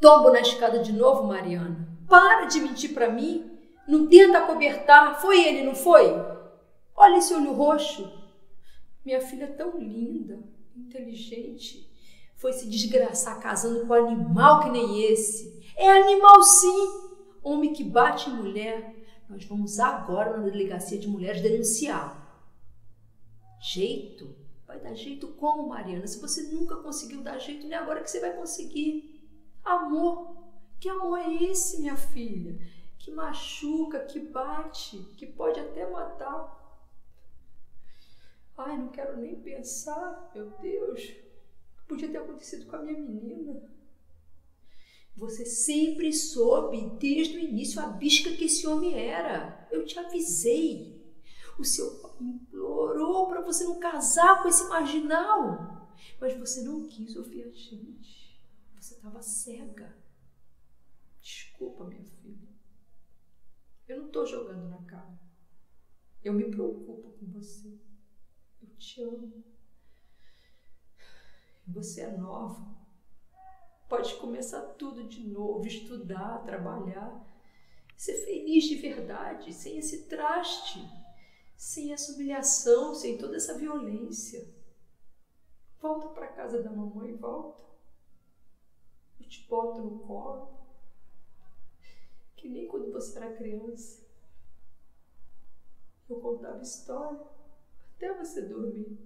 Tombo na escada de novo, Mariana. Para de mentir para mim. Não tenta cobertar. Foi ele, não foi? Olha esse olho roxo. Minha filha é tão linda, inteligente. Foi se desgraçar casando com animal que nem esse. É animal sim. Homem que bate em mulher. Nós vamos agora na delegacia de mulheres denunciar. Jeito? Vai dar jeito como, Mariana? Se você nunca conseguiu dar jeito, nem agora que você vai conseguir. Amor. Que amor é esse, minha filha? Que machuca, que bate, que pode até matar. Ai, não quero nem pensar, meu Deus. Podia ter acontecido com a minha menina. Você sempre soube, desde o início, a bisca que esse homem era. Eu te avisei. O seu pai implorou para você não casar com esse marginal. Mas você não quis ouvir a gente. Você estava cega. Desculpa, minha filha. Eu não estou jogando na cara. Eu me preocupo com você. Eu te amo. Você é nova. Pode começar tudo de novo, estudar, trabalhar, ser feliz de verdade, sem esse traste, sem essa humilhação, sem toda essa violência. Volta para casa da mamãe, volta. Te boto no colo. Que nem quando você era criança. Eu contava história até você dormir.